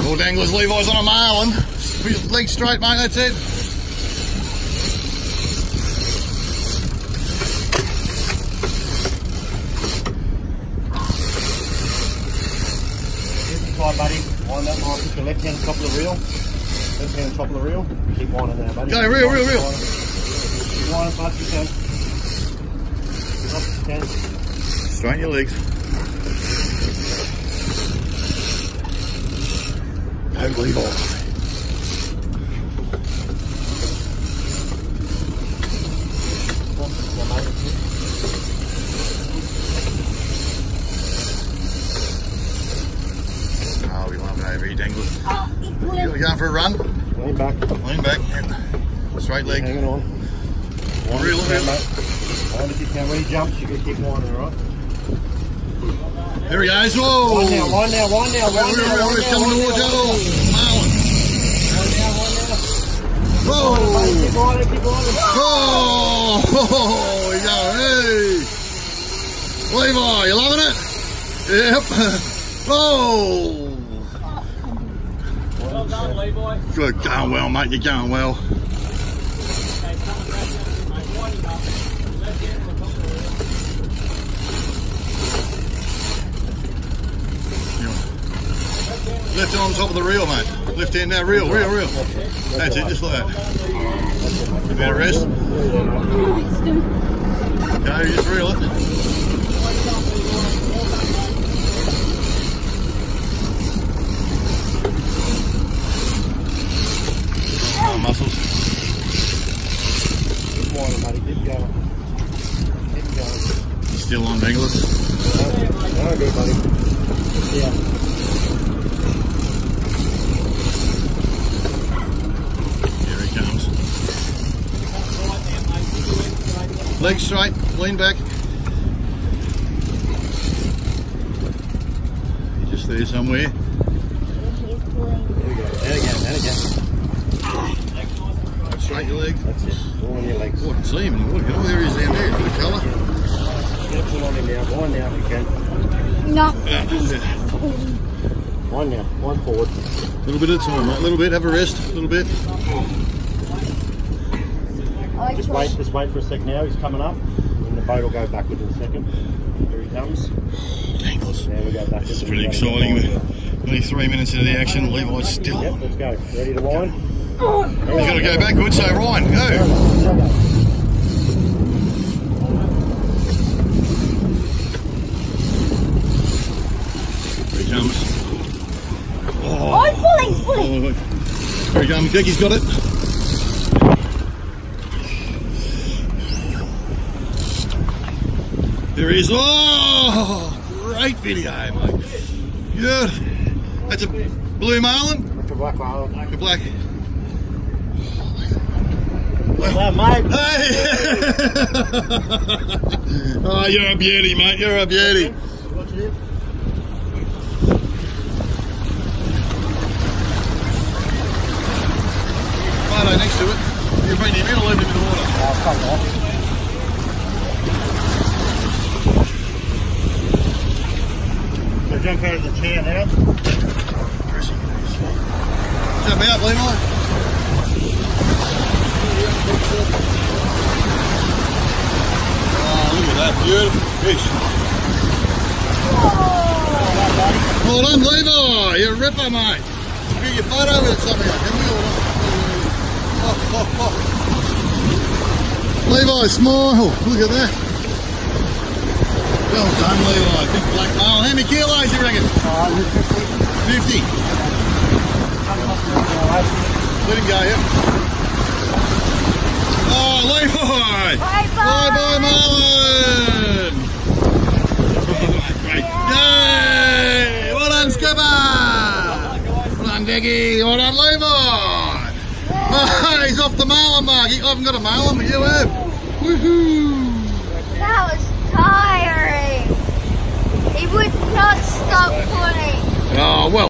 All danglers, Levi's on a marlin. Your legs straight, mate, that's it. Try, buddy. Wind that line. Put your left hand on top of the reel. Left hand on top of the reel. Keep winding there, buddy. Go, reel, reel, reel. Keep winding, can. Keep up, you can. Straighten your legs. Go, Levi. Oh, we love it over here, danglers. Oh, he's You pulling. going for a run? Lean back. Lean back. Yep. Straight leg. Hanging on. Wind Reel, if you reel. can, mate. Wind if you can. When he jumps, you can keep winding, alright? Here he goes. Whoa! Wind now, wind now, wind now, Reel, wind reel, now, reel, wind reel. now, Coming wind towards you. now, Oh, Marlin. wind now, wind now. Whoa! Keep winding, keep winding. Oh! Oh, we go. Hey! Levi, you loving it? Yep. Oh! Well done, Levi. Good, going well, mate. You're going well. Okay, coming back in, mate. Winding up. Left on top of the reel. Left hand on top of the reel, mate. Left hand now, reel, reel, reel. That's it, just like that. It a rest. Go, just reel it. Oh, muscles. Keep winding, buddy. Keep going. Keep going. Still on danglers. Very good, buddy. Yeah. Here he comes. Legs straight, lean back. He's just there somewhere. There we go. There again, there again. Straight your leg. That's it. All on your legs. Oh, I can see him. Look, oh, there he is down there. Good colour. Get pull on him now. Wind now if you can. No. Yeah. Wind now. Wind forward. A little bit at a time, mate. A little bit. Have a rest. A little bit. I Just wait, just wait for a sec now. He's coming up. And the boat will go backwards in a second. Here he comes. Danglers. Now we go backwards. This is pretty exciting. We're only three minutes into the action. Levi's still Yep, on. let's go. Ready to wind? He's got to go backwards, so Ryan, go. Here he comes. Oh, he's pulling, he's pulling. Oh, Here he comes. Becky's got it. There he. Oh, great video, mate. Good. That's a blue marlin. Look at black one. A black. Well, mate. Hey! oh, you're a beauty, mate. You're a beauty. Photo next to it. You bring him in or leave him in the water? Oh, come on. Jump out of the can now. Jump out, Levi. Oh, look at that. Beautiful fish. Well done, Levi. You're a ripper, mate. Get your photo with it somehow, can we? Oh, oh, oh. Levi, smile. Look at that. Well done, Levi. Big black male. How many kilos you reckon? 50. 50. Let him go, yeah. Oh, Levi! Bye Bye bye, bye. Marlon! Great. Yay! Well done, Skipper! Well done, Vicky! Well done, Levi! Oh, he's off the Marlin mark. I haven't got a Marlin, but you have. Woohoo! That was tiring. He would not stop pulling. Oh, well.